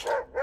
Shut